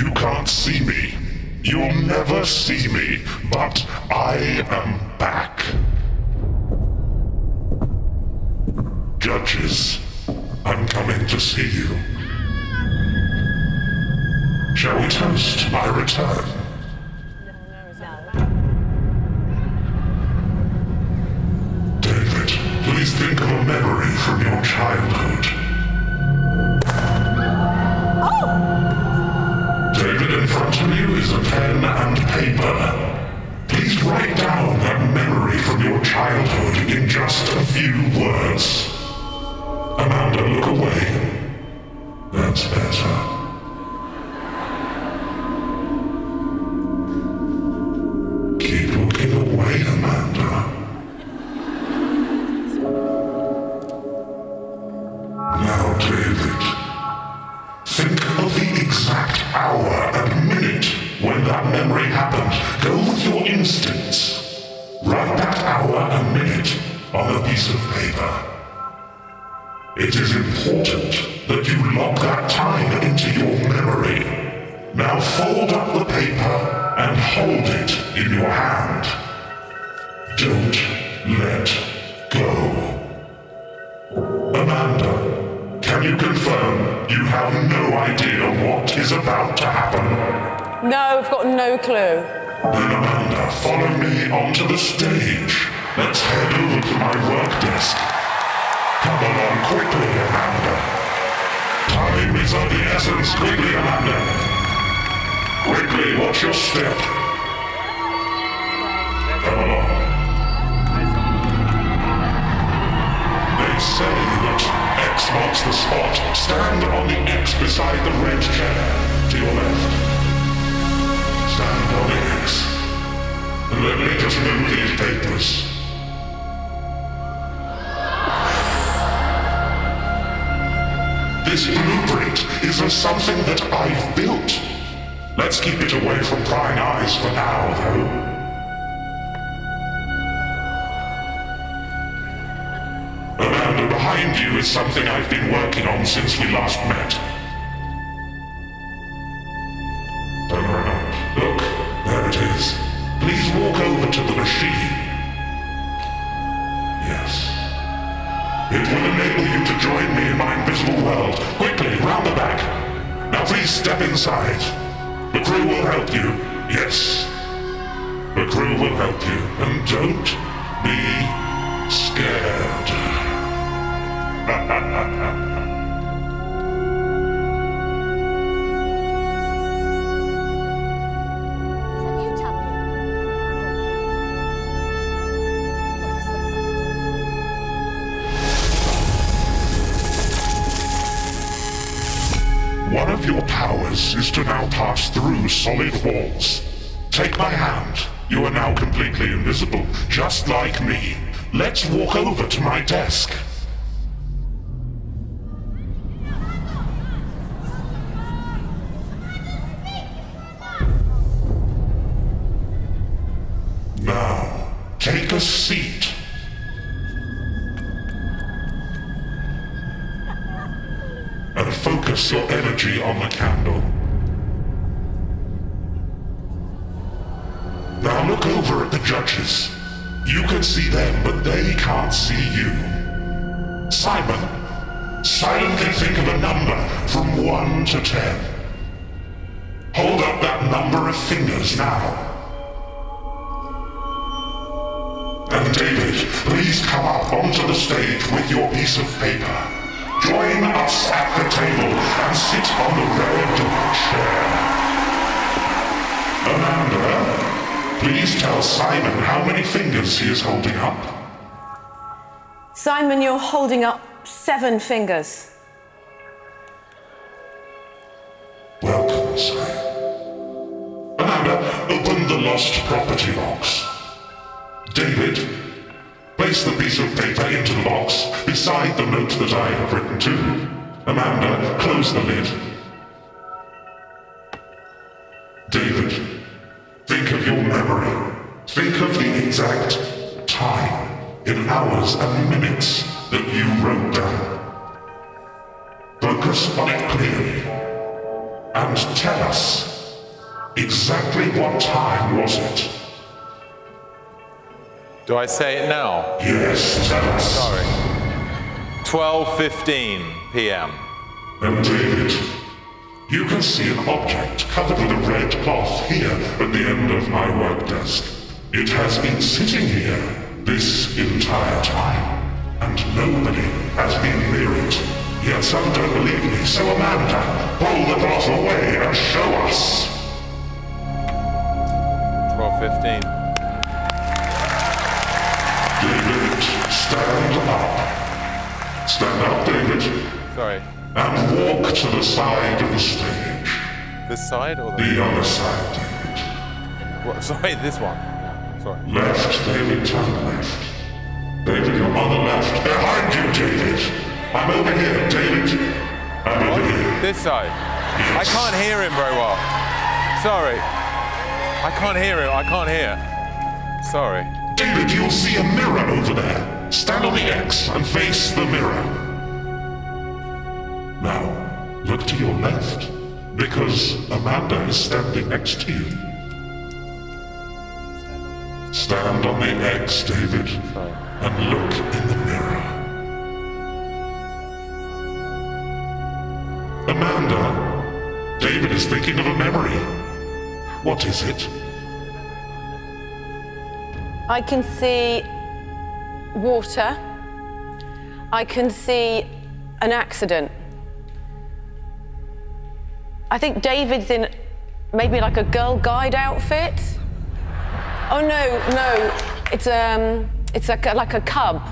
You can't see me. You'll never see me, but I am back. Judges, I'm coming to see you. Shall we toast my return? David, please think of a memory from your childhood. Front of you is a pen and paper. Please write down that memory from your childhood in just a few words. Amanda, look away. That's better. Keep looking away, Amanda. Now, David. Instincts. Write that hour and minute on a piece of paper. It is important that you lock that time into your memory. Now fold up the paper and hold it in your hand. Don't let go. Amanda, can you confirm you have no idea what is about to happen? No, I've got no clue. Then Amanda, follow me onto the stage. Let's head over to my work desk. Come along quickly, Amanda. Time is of the essence. Quickly, Amanda. Quickly, watch your step. Come along. They say that X marks the spot. Stand on the X beside the red chair to your left. Stand on. And let me just move these papers. This blueprint is of something that I've built. Let's keep it away from prying eyes for now, though. Amanda, behind you is something I've been working on since we last met. It will enable you to join me in my invisible world. Quickly, round the back. Now please step inside. The crew will help you. Yes. The crew will help you. And don't be scared. One of your powers is to now pass through solid walls. Take my hand. You are now completely invisible, just like me. Let's walk over to my desk. Focus your energy on the candle. Now look over at the judges. You can see them, but they can't see you. Simon, silently think of a number from 1 to 10. Hold up that number of fingers now. And David, please come up onto the stage with your piece of paper. Join us at the table and sit on the red chair. Amanda, please tell Simon how many fingers he is holding up. Simon, you're holding up seven fingers. Welcome, Simon. Amanda, open the lost property box. David, place the piece of paper into the box beside the note that I have written to. Amanda, close the lid. David, think of your memory. Think of the exact time in hours and minutes that you wrote down. Focus on it clearly and tell us Exactly what time was it? Do I say it now? Yes, tell us. Sorry. 12:15 p.m. David, you can see an object covered with a red cloth here at the end of my work desk. It has been sitting here this entire time, and nobody has been near it. Yet some don't believe me, so Amanda, pull the cloth away and show us. 12:15. Stand up. Stand up, David, Sorry. and walk to the side of the stage. This side or the? The other side, David. What, sorry, this one. Sorry. Left, David, turn left. David, you're on the left. Behind you, David. I'm over here, David. I'm over here. This side. Yes. I can't hear him very well. Sorry. I can't hear him. I can't hear. Sorry. David, you'll see a mirror over there. Stand on the X and face the mirror. Now, look to your left, because Amanda is standing next to you. Stand on the X, David, and look in the mirror. Amanda, David is thinking of a memory. What is it? I can see water. I can see an accident. I think David's in maybe like a Girl Guide outfit. Oh no, no, it's um, it's like a, like a cub.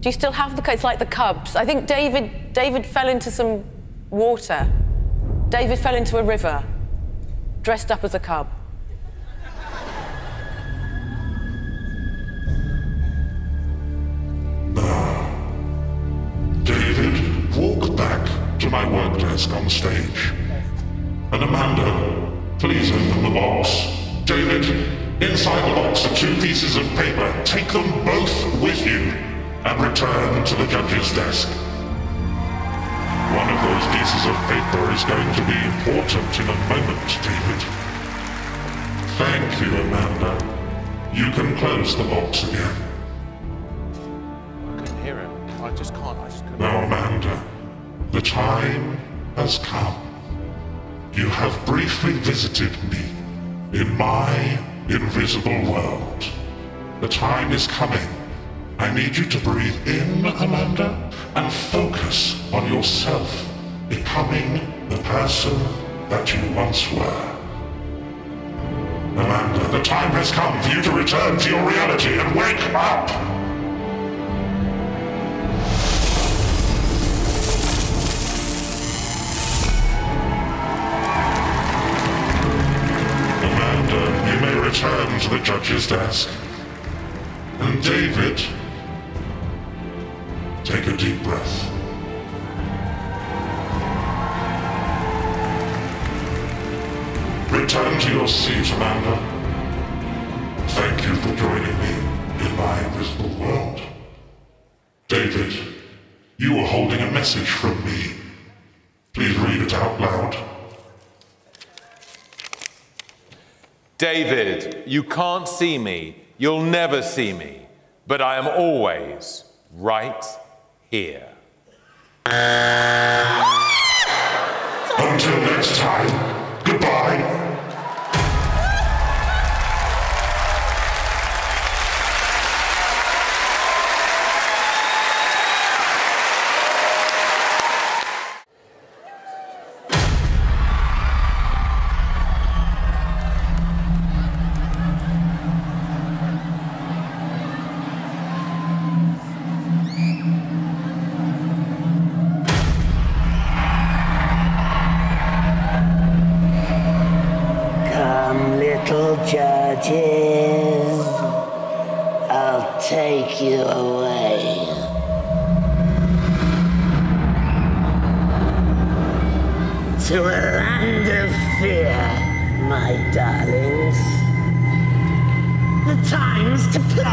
Do you still have the? It's like the cubs. I think David David fell into some water. David fell into a river, dressed up as a cub. My work desk on stage. And Amanda, please open the box. David, inside the box are two pieces of paper. Take them both with you and return to the judge's desk. One of those pieces of paper is going to be important in a moment, David. Thank you, Amanda. You can close the box again. I couldn't hear him. I just can't. I just couldn't. Now, Amanda, time has come. You have briefly visited me in my invisible world. The time is coming. I need you to breathe in, Amanda, and focus on yourself becoming the person that you once were. Amanda, the time has come for you to return to your reality and wake up! Judge's desk. And David, take a deep breath. Return to your seat, Amanda. Thank you for joining me in my invisible world. David, you are holding a message from me. Please read it out loud. David, you can't see me. You'll never see me. But I am always right here. Until next time, to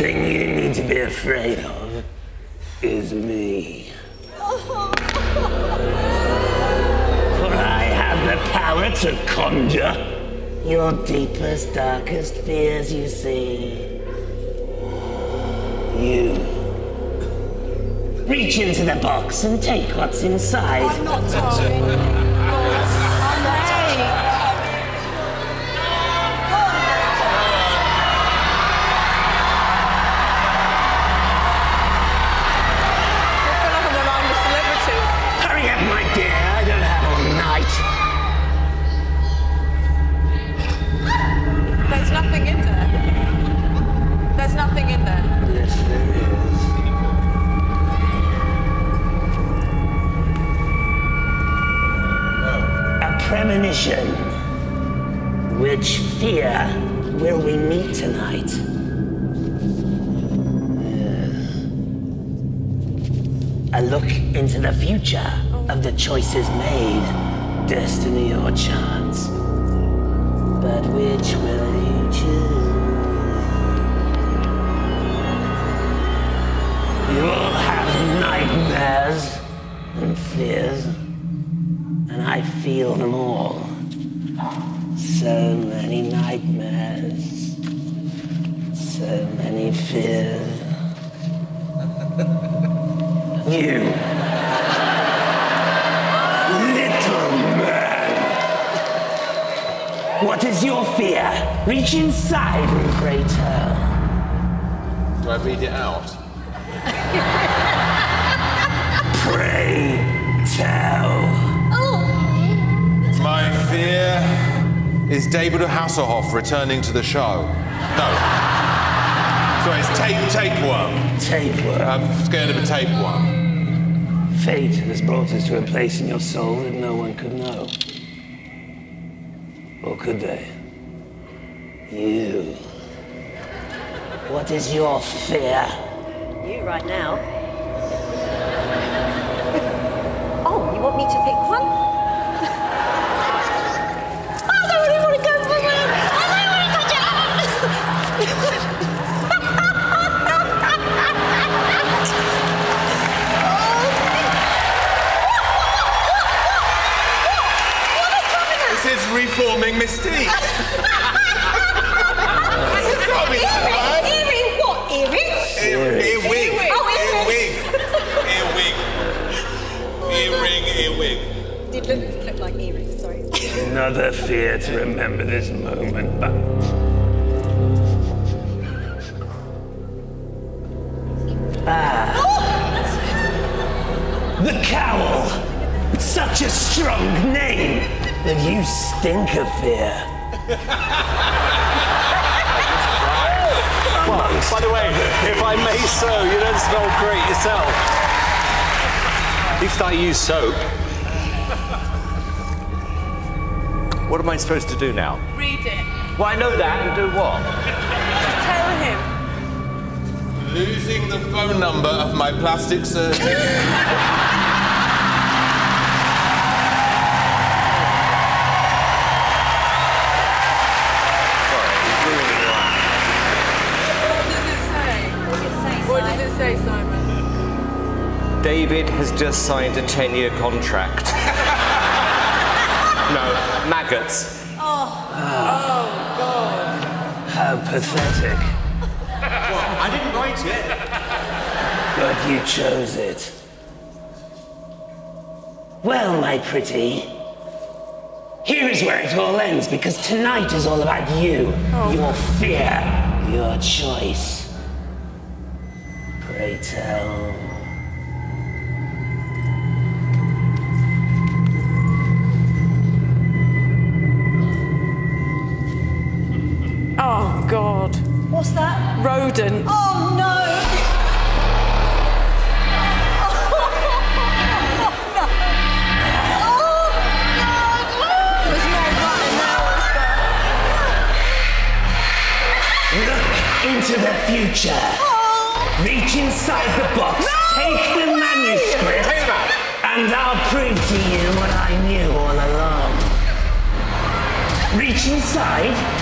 time's to be afraid of is me. For I have the power to conjure your deepest, darkest fears, you see. You. Reach into the box and take what's inside. I'm not darling. Which fear will we meet tonight? A look into the future of the choices made, destiny or chance. But which will you choose? You'll have nightmares and fears, and I feel them all. So many nightmares, so many fears. you, little man. What is your fear? Reach inside and pray tell. Do I read it out? Pray tell. Oh. My fear is David Hasselhoff returning to the show. No. Sorry, it's tape, tape one. Tapeworm. I'm scared of a tape one. Fate has brought us to a place in your soul that no one could know. Or could they? You. What is your fear? You right now. oh, you want me to pick one? This is reforming Mystique. Earring, earring, what? Earring? Earwig. Oh, earwig. Earwig. Earwig. Earring, earwig. Did look, look like earrings, sorry. Another fear to remember this moment, but. Ah. The cowl! Such a strong name! But you stink of fear. By the way, if I may so, you don't smell great yourself. At least I use soap. What am I supposed to do now? Read it. Well, I know that, and do what? Just Tell him. Losing the phone number of my plastic surgeon. David has just signed a 10 year contract. no, maggots. Oh, oh god. How pathetic. I didn't write it. But you chose it. Well, my pretty, here is where it all ends because tonight is all about you, oh. your fear, your choice. Pray tell. Rodent. Oh, no. There's no rat in there, is there? Look into the future. Reach inside the box, take the manuscript, and I'll prove to you what I knew all along. Reach inside